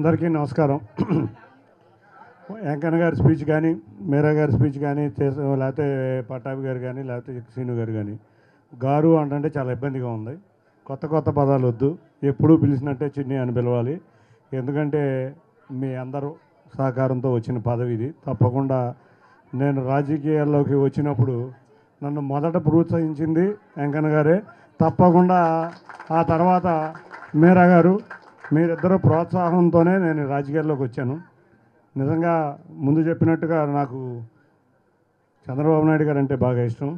అందరికీ నమస్కారం. వెంకన్న గారి స్పీచ్ కానీ మీరా గారి స్పీచ్ కానీ చేసే లేకపోతే పట్టాభి గారు కానీ లేకపోతే శ్రీను గారు కానీ గారు అంటే చాలా ఇబ్బందిగా ఉంది. కొత్త కొత్త పదాలు వద్దు. ఎప్పుడూ పిలిచినట్టే చిన్ని అని పిలవాలి. ఎందుకంటే మీ అందరూ సహకారంతో వచ్చిన పదవి ఇది. తప్పకుండా నేను రాజకీయాల్లోకి వచ్చినప్పుడు నన్ను మొదట ప్రోత్సహించింది వెంకన్న గారే. తప్పకుండా ఆ తర్వాత మీరా గారు మీరిద్దరు ప్రోత్సాహంతోనే నేను రాజకీయాల్లోకి వచ్చాను. నిజంగా ముందు చెప్పినట్టుగా నాకు చంద్రబాబు నాయుడు గారు అంటే బాగా ఇష్టం.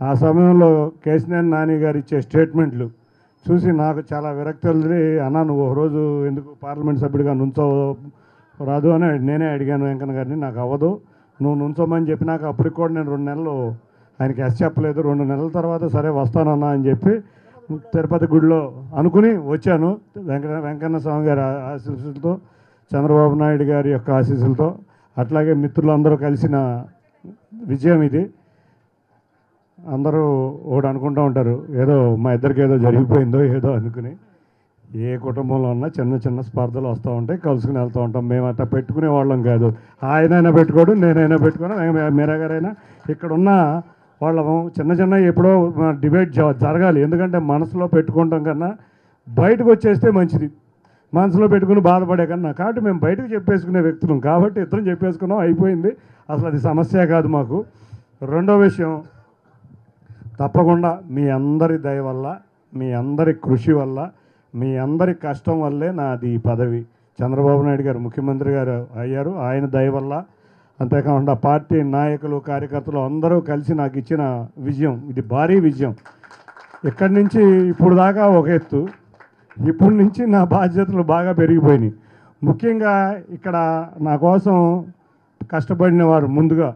ఆ సమయంలో కేసినేని నాని గారు ఇచ్చే స్టేట్మెంట్లు చూసి నాకు చాలా విరక్తి వదిలి అన్న నువ్వు ఒక రోజు ఎందుకు పార్లమెంట్ సభ్యుడిగా నుంచో రాదు అని నేనే అడిగాను వెంకన్న గారిని. నాకు అవ్వదు. నువ్వు నుంచోమని చెప్పినాక అప్పటికి కూడా నేను రెండు నెలలు ఆయనకి ఎస్ చెప్పలేదు. రెండు నెలల తర్వాత సరే వస్తానన్నా అని చెప్పి తిరుపతి గుడిలో అనుకుని వచ్చాను. వెంకట వెంకన్న స్వామి గారి ఆ- ఆశీస్సులతో చంద్రబాబు నాయుడు గారి యొక్క ఆశీస్సులతో అట్లాగే మిత్రులందరూ కలిసిన విజయం ఇది. అందరూ ఒకటి అనుకుంటూ ఉంటారు ఏదో మా ఇద్దరికి ఏదో జరిగిపోయిందో ఏదో అనుకుని. ఏ కుటుంబంలో ఉన్నా చిన్న చిన్న స్పర్ధలు వస్తూ ఉంటాయి కలుసుకుని వెళ్తూ ఉంటాం. మేము అట్లా పెట్టుకునే వాళ్ళం కాదు. ఆయనైనా పెట్టుకోడు నేనైనా పెట్టుకోను మీరా గారైనా ఇక్కడ ఉన్న వాళ్ళము చిన్న చిన్న ఎప్పుడో డిబేట్ జరగాలి. ఎందుకంటే మనసులో పెట్టుకుంటాం కన్నా బయటకు వచ్చేస్తే మంచిది. మనసులో పెట్టుకుని బాధపడే కన్నా. కాబట్టి మేము బయటకు చెప్పేసుకునే వ్యక్తులం. కాబట్టి ఇద్దరం చెప్పేసుకున్నాం అయిపోయింది. అసలు అది సమస్య కాదు మాకు. రెండో విషయం తప్పకుండా మీ అందరి దయ వల్ల మీ అందరి కృషి వల్ల మీ అందరి కష్టం వల్లే నాది ఈ పదవి. చంద్రబాబు నాయుడు గారు ముఖ్యమంత్రి గారు అయ్యారు. ఆయన దయ వల్ల అంతేకాకుండా పార్టీ నాయకులు కార్యకర్తలు అందరూ కలిసి నాకు ఇచ్చిన విజయం. ఇది భారీ విజయం. ఇక్కడి నుంచి? ఇప్పుడు దాకా ఒక ఎత్తు. ఇప్పుడు నుంచి నా బాధ్యతలు బాగా పెరిగిపోయినాయి. ముఖ్యంగా ఇక్కడ నా కోసం కష్టపడిన వారు ముందుగా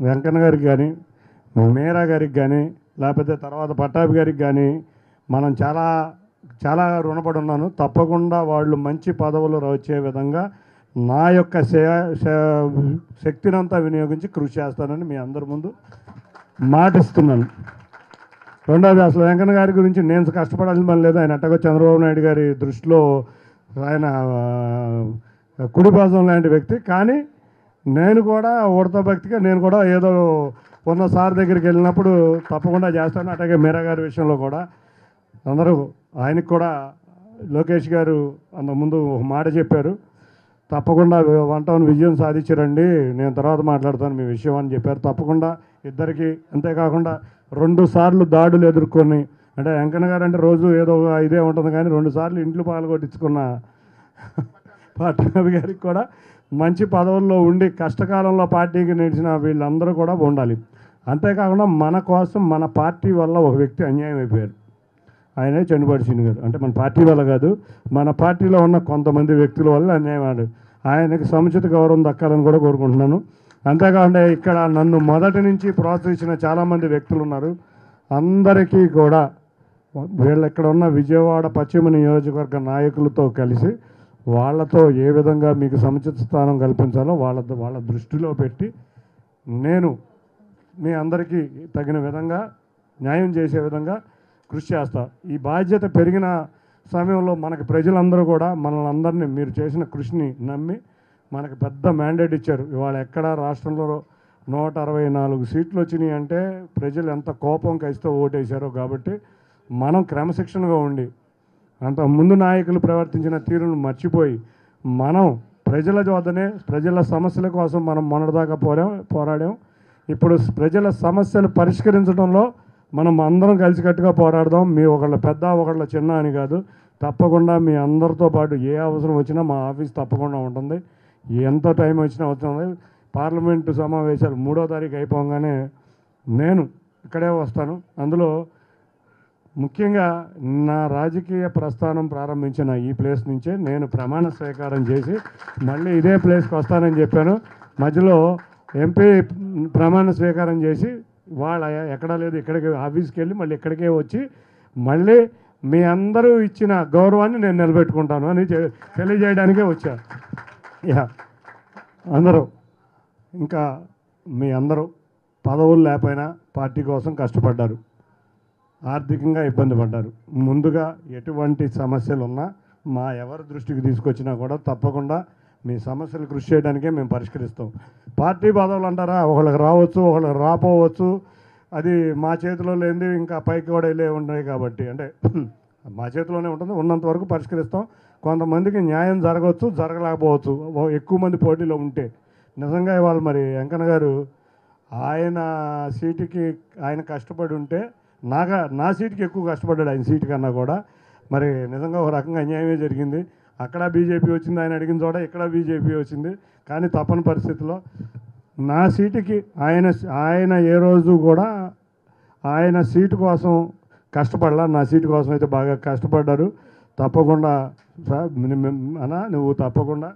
వెంకన్న గారికి కానీ మేరా గారికి కానీ లేకపోతే తర్వాత పట్టాభి గారికి కానీ మనం చాలా చాలా రుణపడి ఉన్నాను. తప్పకుండా వాళ్ళు మంచి పదవులు వచ్చే విధంగా నా యొక్క శక్తినంతా వినియోగించి కృషి చేస్తానని మీ అందరి ముందు మాటిస్తున్నాను. రెండవది అసలు వెంకన్న గారి గురించి నేను కష్టపడాల్సిన పని లేదు. ఆయన అట్టగా చంద్రబాబు నాయుడు గారి దృష్టిలో ఆయన ఆ, కుడిపాదం లాంటి వ్యక్తి. కానీ నేను కూడా ఉడత భక్తిగా నేను కూడా ఏదో ఉన్న సార్ దగ్గరికి వెళ్ళినప్పుడు తప్పకుండా చేస్తాను. అట్లాగే మీరా గారి విషయంలో కూడా అందరూ ఆయనకు కూడా లోకేష్ గారు అంత ముందు ఒక మాట చెప్పారు. తప్పకుండా వన్ టౌన్ విజయం సాధించారండి. నేను తర్వాత మాట్లాడతాను మీ విషయం అని చెప్పారు. తప్పకుండా ఇద్దరికి అంతేకాకుండా రెండు సార్లు దాడులు ఎదుర్కొని అంటే వెంకన్న గారు అంటే రోజు ఏదో ఇదే ఉంటుంది కానీ రెండు సార్లు ఇంట్లో పాల్గొట్టించుకున్న పట్టాభి గారికి కూడా మంచి పదవుల్లో ఉండి కష్టకాలంలో పార్టీకి నడిచిన వీళ్ళందరూ కూడా ఉండాలి. అంతేకాకుండా మన కోసం మన పార్టీ వల్ల ఒక వ్యక్తి అన్యాయం అయిపోయారు ఆయనే చెండుబాటి సీని గారు. అంటే మన పార్టీ వల్ల కాదు మన పార్టీలో ఉన్న కొంతమంది వ్యక్తుల వల్ల అన్యాయం ఆయనకి సముచిత గౌరవం దక్కాలని కూడా కోరుకుంటున్నాను. అంతేకాకుండా ఇక్కడ నన్ను మొదటి నుంచి ప్రోత్సహించిన చాలామంది వ్యక్తులు ఉన్నారు. అందరికీ కూడా వీళ్ళు ఇక్కడ ఉన్న విజయవాడ పశ్చిమ నియోజకవర్గ నాయకులతో కలిసి వాళ్ళతో ఏ విధంగా మీకు సముచిత స్థానం కల్పించాలో వాళ్ళ వాళ్ళ దృష్టిలో పెట్టి నేను మీ అందరికీ తగిన విధంగా న్యాయం చేసే విధంగా కృషి చేస్తా. ఈ బాధ్యత పెరిగిన సమయంలో మనకి ప్రజలందరూ కూడా మనల్ని అందరినీ మీరు చేసిన కృషిని నమ్మి మనకి పెద్ద మ్యాండేట్ ఇచ్చారు. ఇవాళ ఎక్కడ రాష్ట్రంలో నూట అరవై నాలుగు సీట్లు వచ్చినాయి అంటే ప్రజలు ఎంత కోపం కలిస్తే ఓటేశారో కాబట్టి మనం క్రమశిక్షణగా ఉండి అంత ముందు నాయకులు ప్రవర్తించిన తీరును మర్చిపోయి మనం ప్రజల వద్దనే ప్రజల సమస్యల కోసం మనం మొన్నటిదాకా పోరాం పోరాడాం. ఇప్పుడు ప్రజల సమస్యలు పరిష్కరించడంలో మనం అందరం కలిసికట్టుగా పోరాడదాం. మీ ఒకళ్ళ పెద్ద ఒకళ్ళ చిన్న అని కాదు. తప్పకుండా మీ అందరితో పాటు ఏ అవసరం వచ్చినా మా ఆఫీస్ తప్పకుండా ఉంటుంది. ఎంత టైం వచ్చినా వస్తుంది పార్లమెంటు సమావేశాలు మూడో తారీఖు అయిపోగానే నేను ఇక్కడే వస్తాను. అందులో ముఖ్యంగా నా రాజకీయ ప్రస్థానం ప్రారంభించిన ఈ ప్లేస్ నుంచే నేను ప్రమాణ స్వీకారం చేసి మళ్ళీ ఇదే ప్లేస్కి వస్తానని చెప్పాను. మధ్యలో ఎంపీ ప్రమాణ స్వీకారం చేసి వాళ్ళ ఎక్కడా లేదు ఇక్కడికి ఆఫీస్కి వెళ్ళి మళ్ళీ ఇక్కడికే వచ్చి మళ్ళీ మీ అందరూ ఇచ్చిన గౌరవాన్ని నేను నిలబెట్టుకుంటాను అని తెలియజేయడానికే వచ్చా. యా. అందరూ. ఇంకా మీ అందరూ పదవులు లేకపోయినా పార్టీ కోసం కష్టపడ్డారు. ఆర్థికంగా ఇబ్బంది పడ్డారు. ముందుగా ఎటువంటి సమస్యలు ఉన్నా మా ఎవరి దృష్టికి తీసుకొచ్చినా కూడా తప్పకుండా మీ సమస్యలు కృషి చేయడానికే మేము పరిష్కరిస్తాం. పార్టీ పదవులు అంటారా? ఒకళ్ళకి రావచ్చు ఒకళ్ళకి రాపోవచ్చు. అది మా చేతిలో లేనిది ఇంకా పైకి కూడా వెళ్ళే ఉన్నాయి కాబట్టి. అంటే మా చేతిలోనే ఉంటుంది ఉన్నంత వరకు పరిష్కరిస్తాం. కొంతమందికి న్యాయం జరగవచ్చు జరగలేకపోవచ్చు. ఎక్కువ మంది పోటీలో ఉంటే. నిజంగా ఇవాళ మరి వెంకన్న గారు ఆయన సీటుకి ఆయన కష్టపడి ఉంటే నాగా నా సీటుకి ఎక్కువ కష్టపడ్డాడు ఆయన సీటు కన్నా కూడా. మరి నిజంగా ఒక రకంగా అన్యాయమే జరిగింది. అక్కడ బీజేపీ వచ్చింది ఆయన అడిగిన చోట ఇక్కడ బీజేపీ వచ్చింది. కానీ తప్పని పరిస్థితిలో నా సీటుకి ఆయన ఆయన ఏ రోజు కూడా ఆయన సీటు కోసం కష్టపడలా. నా సీటు కోసం అయితే బాగా కష్టపడ్డారు. తప్పకుండా అనా నువ్వు తప్పకుండా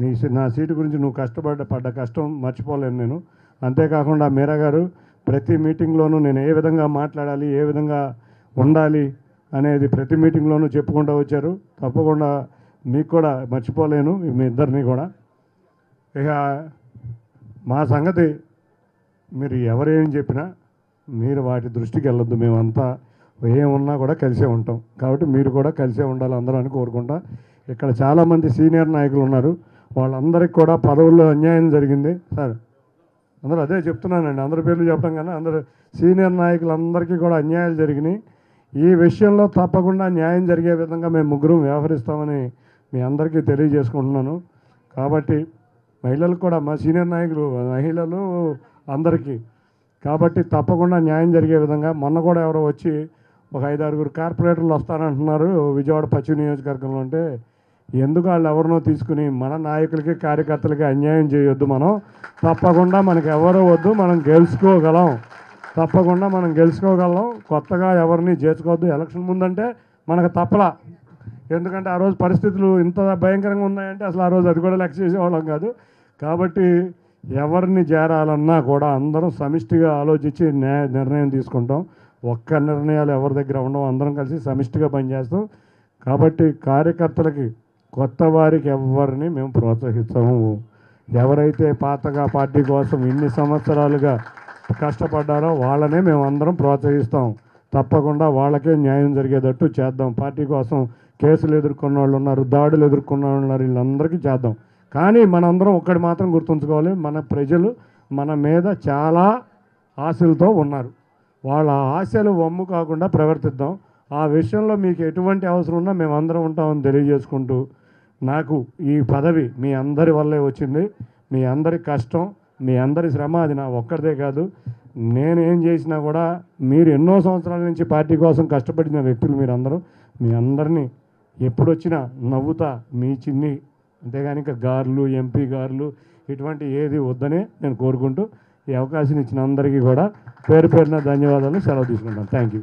నీ నా సీటు గురించి నువ్వు కష్టపడ్డ పడ్డ కష్టం మర్చిపోలేను నేను. అంతేకాకుండా మీరా గారు ప్రతి మీటింగ్లోనూ నేను ఏ విధంగా మాట్లాడాలి ఏ విధంగా ఉండాలి అనేది ప్రతి మీటింగ్లోనూ చెప్పుకుంటూ వచ్చారు. తప్పకుండా మీకు కూడా మర్చిపోలేను మీ ఇద్దరిని కూడా. ఇక మా సంగతి మీరు ఎవరేం చెప్పినా మీరు వాటి దృష్టికి వెళ్ళొద్దు. మేమంతా ఏమున్నా కూడా కలిసే ఉంటాం. కాబట్టి మీరు కూడా కలిసే ఉండాలి అందరూ అని కోరుకుంటా. ఇక్కడ చాలామంది సీనియర్ నాయకులు ఉన్నారు. వాళ్ళందరికీ కూడా పదవుల్లో అన్యాయం జరిగింది. సార్ అందరూ అదే చెప్తున్నానండి. అందరి పేర్లు చెప్పడం కన్నా అందరూ సీనియర్ నాయకులందరికీ కూడా అన్యాయాలు జరిగినాయి. ఈ విషయంలో తప్పకుండా న్యాయం జరిగే విధంగా మేము ముగ్గురం వ్యవహరిస్తామని మీ అందరికీ తెలియజేసుకుంటున్నాను. కాబట్టి మహిళలకు కూడా మా సీనియర్ నాయకులు మహిళలు అందరికీ. కాబట్టి తప్పకుండా న్యాయం జరిగే విధంగా మొన్న కూడా ఎవరో వచ్చి ఒక ఐదారుగురు కార్పొరేటర్లు వస్తారంటున్నారు విజయవాడ పశ్చిమ నియోజకవర్గంలో అంటే. ఎందుకు వాళ్ళు ఎవరినో తీసుకుని మన నాయకులకి కార్యకర్తలకి అన్యాయం చేయొద్దు మనం. తప్పకుండా మనకి ఎవరు వద్దు మనం గెలుచుకోగలం. తప్పకుండా మనం గెలుచుకోగలం. కొత్తగా ఎవరిని చేర్చుకోవద్దు. ఎలక్షన్ ముందంటే మనకు తప్పలా. ఎందుకంటే ఆ రోజు పరిస్థితులు ఇంత భయంకరంగా ఉన్నాయంటే అసలు ఆ రోజు అది కూడా లెక్క చేసేవాళ్ళం కాదు. కాబట్టి ఎవరిని చేరాలన్నా కూడా అందరం సమిష్టిగా ఆలోచించి న్యాయ నిర్ణయం తీసుకుంటాం. ఒక్క నిర్ణయాలు ఎవరి దగ్గర ఉండవు. అందరం కలిసి సమిష్టిగా పనిచేస్తాం. కాబట్టి కార్యకర్తలకి కొత్త వారికి ఎవరిని మేము ప్రోత్సహిస్తాము ఎవరైతే పాతగా పార్టీ కోసం ఇన్ని సంవత్సరాలుగా కష్టపడ్డారో వాళ్ళనే మేము అందరం ప్రోత్సహిస్తాం. తప్పకుండా వాళ్ళకే న్యాయం జరిగేటట్టు చేద్దాం. పార్టీ కోసం కేసులు ఎదుర్కొన్న వాళ్ళు ఉన్నారు దాడులు ఎదుర్కొన్న వాళ్ళు ఉన్నారు వీళ్ళందరికీ చేద్దాం. కానీ మనందరం ఒక్కటి మాత్రం గుర్తుంచుకోవాలి మన ప్రజలు మన మీద చాలా ఆశలతో ఉన్నారు. వాళ్ళ ఆశలు వమ్ము కాకుండా ప్రవర్తిద్దాం. ఆ విషయంలో మీకు ఎటువంటి అవసరం ఉన్నా మేమందరం ఉంటామని తెలియజేసుకుంటూ నాకు ఈ పదవి మీ అందరి వల్లే వచ్చింది. మీ అందరి కష్టం మీ అందరి శ్రమ అది నా ఒక్కరిదే కాదు. నేనేం చేసినా కూడా మీరు ఎన్నో సంవత్సరాల నుంచి పార్టీ కోసం కష్టపడిన వ్యక్తులు మీరందరూ. మీ అందరినీ ఎప్పుడొచ్చినా నవ్వుతా మీ చిన్ని. అంతేగాని ఇంకా గారులు ఎంపీ గారులు ఇటువంటి ఏది వద్దనే నేను కోరుకుంటూ ఈ అవకాశం ఇచ్చిన అందరికీ కూడా పేరు పేరున ధన్యవాదాలు సెలవు తీసుకుంటాను. Thank you